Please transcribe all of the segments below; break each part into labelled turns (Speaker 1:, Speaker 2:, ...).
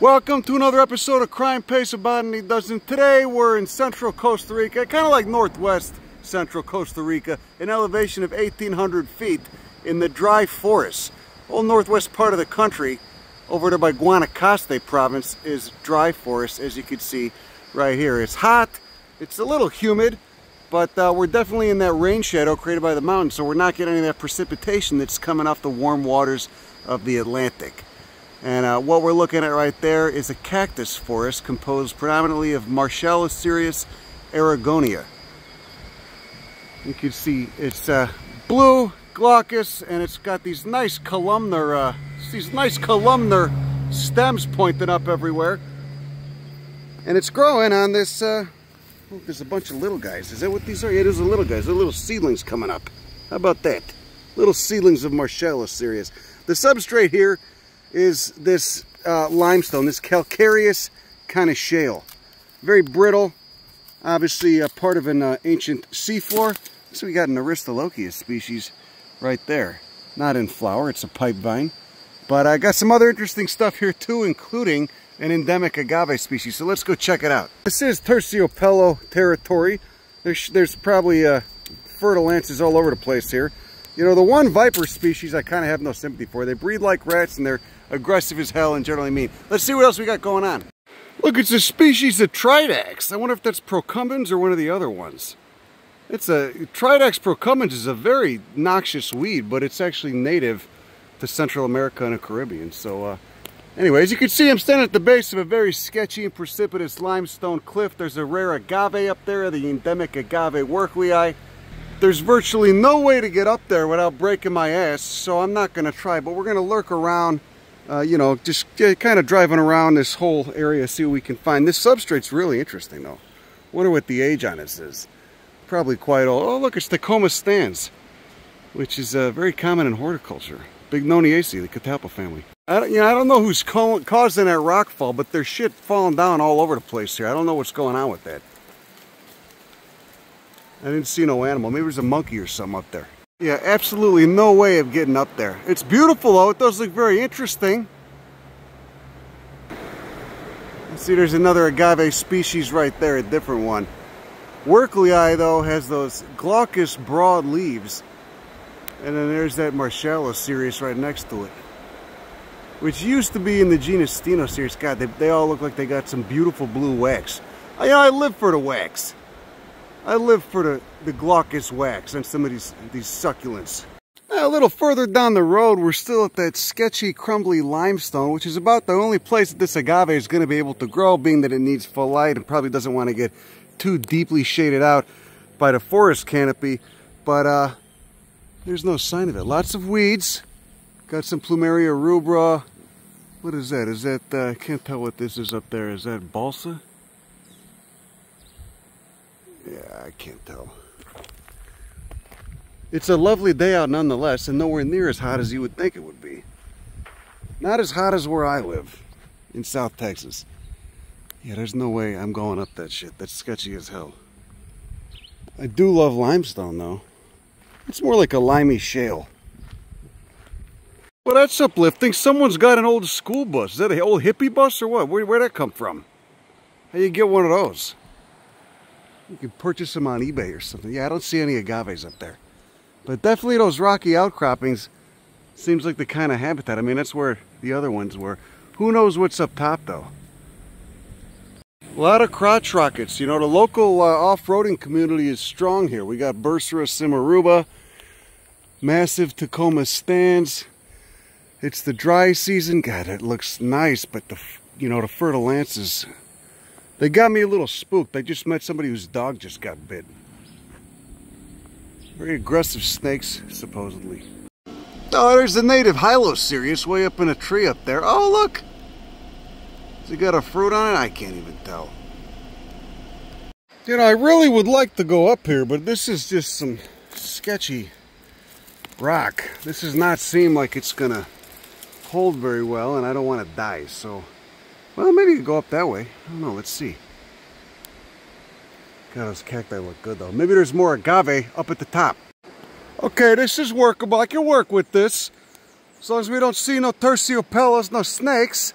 Speaker 1: Welcome to another episode of Crime a Botany Dozen. Today we're in central Costa Rica, kind of like northwest central Costa Rica, an elevation of 1,800 feet in the dry forest. Whole northwest part of the country, over there by Guanacaste province, is dry forest, as you can see right here. It's hot, it's a little humid, but uh, we're definitely in that rain shadow created by the mountains, so we're not getting any of that precipitation that's coming off the warm waters of the Atlantic. And uh, what we're looking at right there is a cactus forest composed predominantly of Marshalla cereus aragonia. You can see it's uh, blue, glaucous, and it's got these nice columnar, uh, these nice columnar stems pointing up everywhere. And it's growing on this, uh, oh, there's a bunch of little guys. Is that what these are? Yeah, those are little guys. They're little seedlings coming up. How about that? Little seedlings of Marshalla cereus. The substrate here is this uh, limestone, this calcareous kind of shale. Very brittle, obviously a part of an uh, ancient seafloor. So we got an Aristolochia species right there. Not in flower, it's a pipe vine. But I got some other interesting stuff here too, including an endemic agave species. So let's go check it out. This is Terciopelo territory. There's, there's probably uh, fer-de-lances all over the place here. You know, the one viper species I kind of have no sympathy for. They breed like rats and they're aggressive as hell and generally mean. Let's see what else we got going on. Look, it's a species of Tridax. I wonder if that's procumbens or one of the other ones. It's a, Tridax procumbens is a very noxious weed, but it's actually native to Central America and the Caribbean. So, uh, anyway, as you can see, I'm standing at the base of a very sketchy and precipitous limestone cliff. There's a rare agave up there, the endemic agave wercklei. There's virtually no way to get up there without breaking my ass, so I'm not going to try, but we're going to lurk around uh, you know, just kind of driving around this whole area, see what we can find. This substrate's really interesting, though. Wonder what the age on this is. Probably quite old. Oh, look, it's Tecoma stans, which is uh, very common in horticulture. Bignoniaceae, the catalpa family. I don't, you know, I don't know who's causing that rock fall, but there's shit falling down all over the place here. I don't know what's going on with that. I didn't see no animal. Maybe there's a monkey or something up there. Yeah, absolutely no way of getting up there. It's beautiful though, it does look very interesting. See, there's another agave species right there, a different one. Wercklei though has those glaucous broad leaves. And then there's that Marshallocereus right next to it. Which used to be in the genus Stenocereus. God, they, they all look like they got some beautiful blue wax. I, I live for the wax. I live for the, the glaucous wax and some of these, these succulents. Now, a little further down the road, we're still at that sketchy, crumbly limestone, which is about the only place that this agave is going to be able to grow, being that it needs full light and probably doesn't want to get too deeply shaded out by the forest canopy. But uh, there's no sign of it. Lots of weeds. Got some Plumeria rubra. What is that? Is that, uh, I can't tell what this is up there. Is that balsa? Yeah, I can't tell. It's a lovely day out nonetheless, and nowhere near as hot as you would think it would be. Not as hot as where I live, in South Texas. Yeah, there's no way I'm going up that shit. That's sketchy as hell. I do love limestone, though. It's more like a limey shale. Well, that's uplifting. Someone's got an old school bus. Is that an old hippie bus or what? Where, where'd that come from? How you get one of those? You can purchase them on eBay or something. Yeah, I don't see any agaves up there. But definitely those rocky outcroppings seems like the kind of habitat. I mean, that's where the other ones were. Who knows what's up top, though? A lot of crotch rockets. You know, the local uh, off-roading community is strong here. We got Bursera simaruba, massive Tecoma stans. It's the dry season. God, it looks nice, but the, you know, the fer-de-lances they got me a little spooked. I just met somebody whose dog just got bit. Very aggressive snakes, supposedly. Oh, there's the native Hylocereus way up in a tree up there. Oh, look! Has it got a fruit on it? I can't even tell. You know, I really would like to go up here, but this is just some sketchy rock. This does not seem like it's to hold very well, and I don't want to die, so... Well, maybe you go up that way. I don't know. Let's see. God, those cacti look good, though. Maybe there's more agave up at the top. Okay, this is workable. I can work with this. As long as we don't see no terciopelos, no snakes.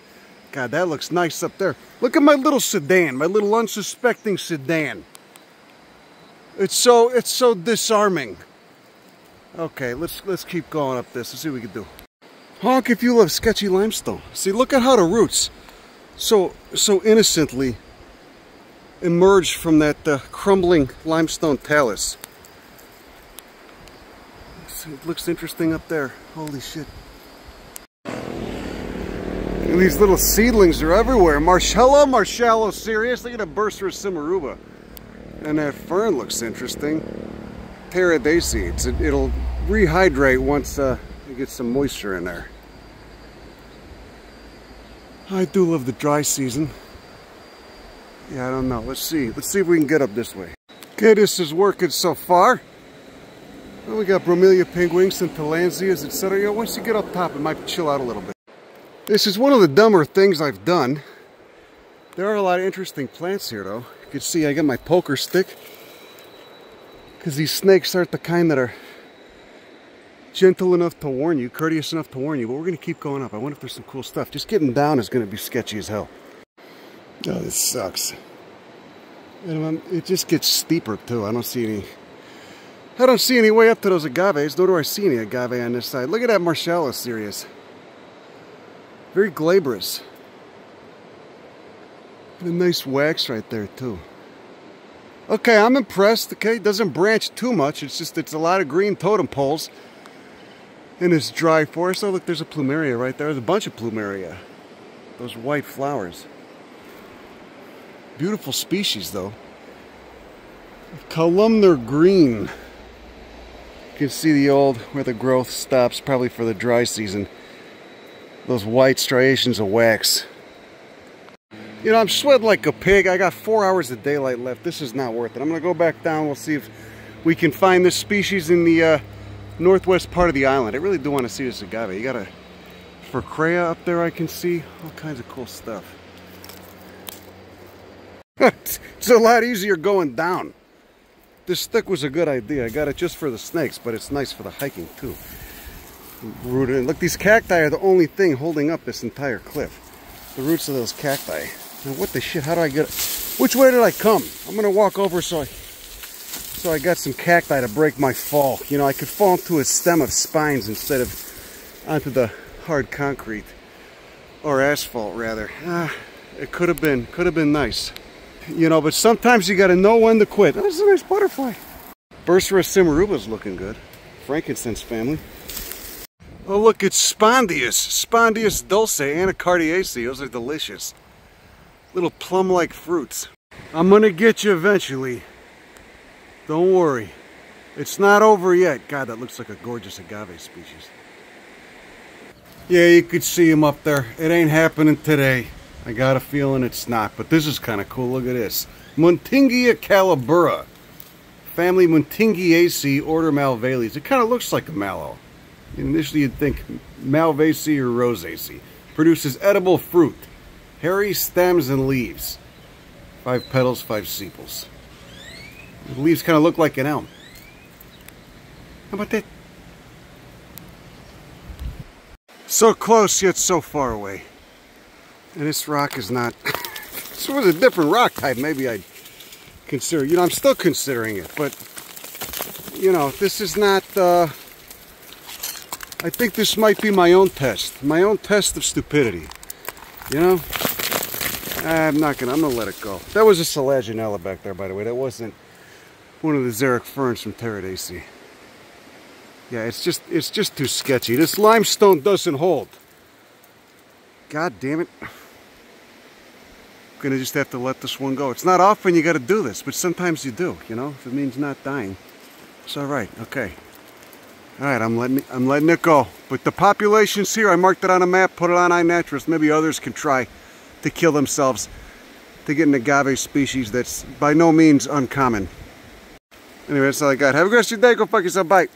Speaker 1: God, that looks nice up there. Look at my little sedan, my little unsuspecting sedan. It's so it's so disarming. Okay, let's let's keep going up this. Let's see what we can do. Honk if you love sketchy limestone. See, look at how the roots so so innocently emerged from that uh, crumbling limestone talus. It looks interesting up there. Holy shit. And these little seedlings are everywhere. Marcella, Marshallocereus. Look at a Bursera simaruba. And that fern looks interesting. Pteridaceae. It, it'll rehydrate once uh, you get some moisture in there. I do love the dry season. Yeah, I don't know. Let's see. Let's see if we can get up this way. Okay, this is working so far. Well, we got Bromelia pinguins and tillandsias, etc. You know, once you get up top, it might chill out a little bit. This is one of the dumber things I've done. There are a lot of interesting plants here, though. You can see I got my poker stick. Because these snakes aren't the kind that are gentle enough to warn you, courteous enough to warn you. But we're going to keep going up. I wonder if there's some cool stuff. Just getting down is going to be sketchy as hell. Oh, this sucks. And it just gets steeper, too. I don't see any... I don't see any way up to those agaves, nor do I see any agave on this side. Look at that Marshallocereus. Very glabrous. And a nice wax right there too. Okay, I'm impressed. Okay, it doesn't branch too much. It's just, it's a lot of green totem poles in this dry forest. Oh, look, there's a plumeria right there. There's a bunch of plumeria. Those white flowers. Beautiful species, though. Columnar green. You can see the old, where the growth stops, probably for the dry season those white striations of wax. You know, I'm sweating like a pig. I got four hours of daylight left. This is not worth it. I'm going to go back down. We'll see if we can find this species in the uh, northwest part of the island. I really do want to see this agave. You got a Furcraea up there I can see. All kinds of cool stuff. it's a lot easier going down. This stick was a good idea. I got it just for the snakes, but it's nice for the hiking too rooted in. Look, these cacti are the only thing holding up this entire cliff. The roots of those cacti. Now, what the shit? How do I get... It? Which way did I come? I'm to walk over so I... So I got some cacti to break my fall. You know, I could fall into a stem of spines instead of onto the hard concrete. Or asphalt, rather. Ah, it could have been, could have been nice. You know, but sometimes you got to know when to quit. Oh, this is a nice butterfly. Bursera simaruba's looking good. Frankincense family. Oh, look, it's Spondias. Spondias dulce, anacardiaceae. Those are delicious. Little plum-like fruits. I'm gonna get you eventually. Don't worry. It's not over yet. God, that looks like a gorgeous agave species. Yeah, you could see him up there. It ain't happening today. I got a feeling it's not, but this is kind of cool. Look at this. Muntingia calabura. Family Muntingiaceae, order Malvales. It kind of looks like a mallow. Initially you'd think Malvaceae or Rosaceae. Produces edible fruit, hairy stems and leaves. Five petals, five sepals. The leaves kind of look like an elm. How about that? So close yet so far away. And this rock is not... this was a different rock type. Maybe I'd consider... You know, I'm still considering it. But, you know, this is not... Uh, I think this might be my own test, my own test of stupidity. You know, I'm not gonna. I'm gonna let it go. That was a Selaginella back there, by the way. That wasn't one of the xeric ferns from Pteridaceae. Yeah, it's just it's just too sketchy. This limestone doesn't hold. God damn it. I'm gonna just have to let this one go. It's not often you gotta do this, but sometimes you do, you know, if it means not dying. It's alright, okay. All right, I'm letting I'm letting it go. But the population's here. I marked it on a map, put it on iNaturalist. Maybe others can try to kill themselves to get an agave species that's by no means uncommon. Anyway, that's all I got. Have a great day. Go fuck yourself. Bye.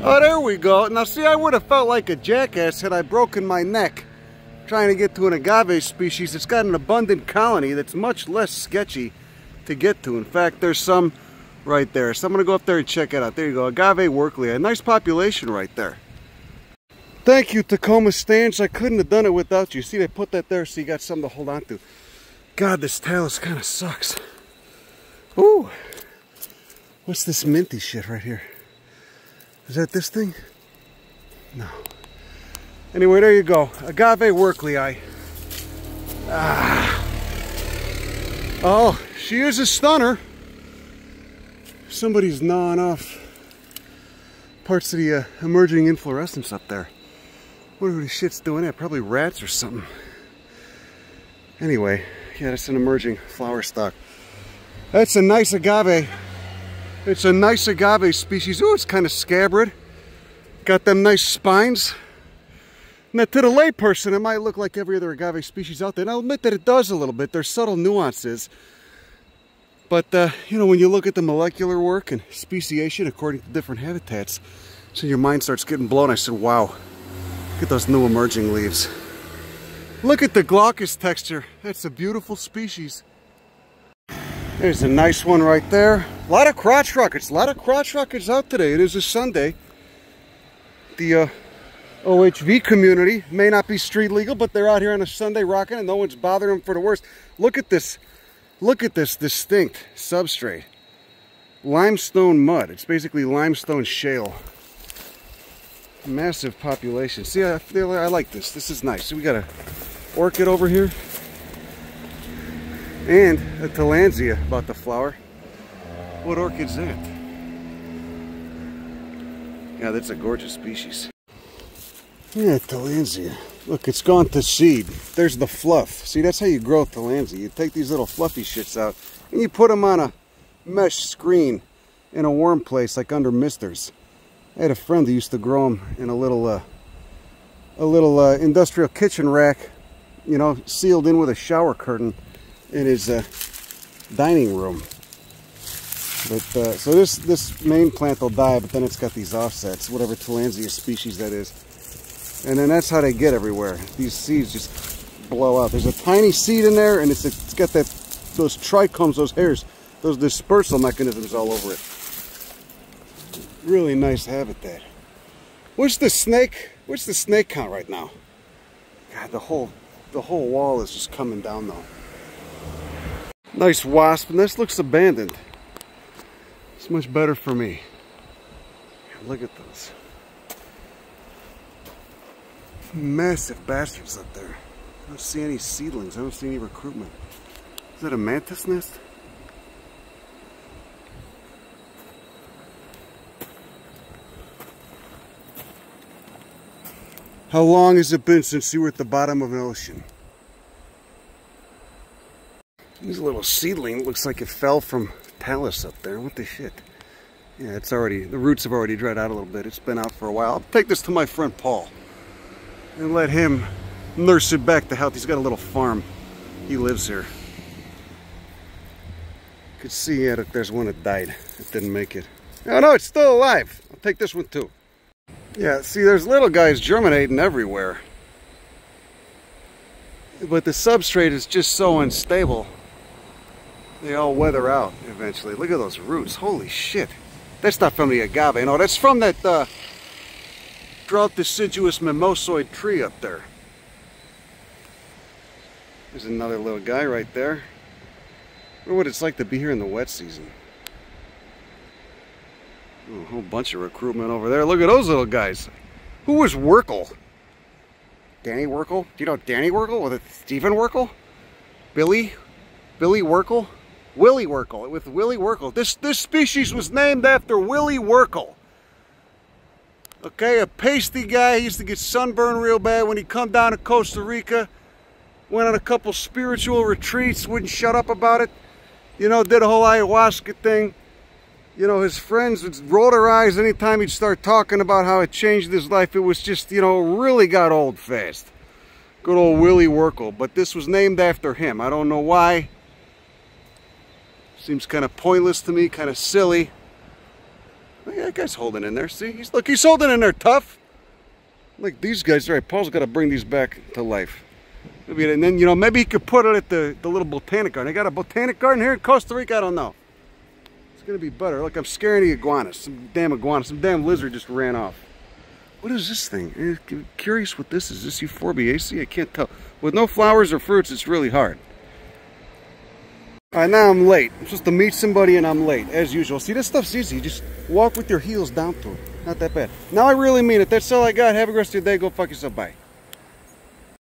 Speaker 1: Oh, there we go. Now, see, I would have felt like a jackass had I broken my neck trying to get to an agave species that's got an abundant colony that's much less sketchy to get to. In fact, there's some right there. So I'm going to go up there and check it out. There you go, Agave wercklei. A nice population right there. Thank you, Tecoma stans. I couldn't have done it without you. See, they put that there so you got something to hold on to. God, this talus kind of sucks. Ooh. What's this minty shit right here? Is that this thing? No. Anyway, there you go. Agave wercklei. Ah. Oh, she is a stunner. Somebody's gnawing off parts of the uh, emerging inflorescence up there. What are the shit's doing that? Probably rats or something. Anyway, yeah, that's an emerging flower stalk. That's a nice agave. It's a nice agave species. Oh, it's kind of scabbard. Got them nice spines. Now, to the layperson, it might look like every other agave species out there. And I'll admit that it does a little bit. There's subtle nuances. But, uh, you know, when you look at the molecular work and speciation according to different habitats, so your mind starts getting blown. I said, wow, look at those new emerging leaves. Look at the glaucous texture. That's a beautiful species. There's a nice one right there. A lot of crotch rockets. A lot of crotch rockets out today. It is a Sunday. The uh, OHV community may not be street legal, but they're out here on a Sunday rocking and no one's bothering them for the worst. Look at this. Look at this distinct substrate. Limestone mud. It's basically limestone shale. Massive population. See, I feel I like this. This is nice. So we got a orchid over here. And a tillandsia about to flower. What orchid's that? Yeah, that's a gorgeous species. Yeah, tillandsia. Look, it's gone to seed. There's the fluff. See, that's how you grow tillandsia. You take these little fluffy shits out and you put them on a mesh screen in a warm place like under misters. I had a friend who used to grow them in a little uh, a little uh, industrial kitchen rack, you know, sealed in with a shower curtain in his uh, dining room. But uh, so this this main plant will die, but then it's got these offsets, whatever tillandsia species that is. And then that's how they get everywhere. These seeds just blow out. There's a tiny seed in there, and it's, it's got that those trichomes, those hairs, those dispersal mechanisms all over it. Really nice habitat. What's the snake? What's the snake count right now? God, the whole the whole wall is just coming down though. Nice wasp nest. Looks abandoned. It's much better for me. Look at those massive bastards up there. I don't see any seedlings. I don't see any recruitment. Is that a mantis nest? How long has it been since you were at the bottom of an ocean? This little seedling looks like it fell from talus up there. What the shit? Yeah, it's already, the roots have already dried out a little bit. It's been out for a while. I'll take this to my friend Paul and let him nurse it back to health. He's got a little farm. He lives here. You could see yeah, that there's one that died. It didn't make it. Oh no, it's still alive. I'll take this one too. Yeah, see there's little guys germinating everywhere. But the substrate is just so unstable. They all weather out eventually. Look at those roots. Holy shit. That's not from the agave. No, that's from that uh, drought deciduous mimosoid tree up there. There's another little guy right there. wonder what it's like to be here in the wet season. A whole bunch of recruitment over there. Look at those little guys. Who was Werkel? Danny Werkel? Do you know Danny Werkel? Was it Stephen Werkel? Billy? Billy Werkel? Willie Werkel. With Willie Werkel. This, this species was named after Willie Werkel. Okay, a pasty guy. He used to get sunburned real bad when he come down to Costa Rica. Went on a couple spiritual retreats, wouldn't shut up about it. You know, did a whole ayahuasca thing. You know, his friends would roll their eyes anytime he'd start talking about how it changed his life. It was just, you know, really got old fast. Good old Willie Werkel. But this was named after him. I don't know why. Seems kind of pointless to me, kind of silly. Look, that guy's holding in there. See, he's look, he's holding in there tough. Like these guys, right? Paul's got to bring these back to life. Maybe, and then you know, maybe he could put it at the the little botanic garden. They got a botanic garden here in Costa Rica. I don't know. Gonna be better. Look, I'm scaring the iguanas. Some damn iguana, some damn lizard just ran off. What is this thing? I'm curious what this is. Is this euphorbiaceae? I can't tell. With no flowers or fruits, it's really hard. All right, now I'm late. I'm supposed to meet somebody and I'm late, as usual. See, this stuff's easy. You just walk with your heels down to it. Not that bad. Now I really mean it. That's all I got. Have a rest of your day. Go fuck yourself. Bye.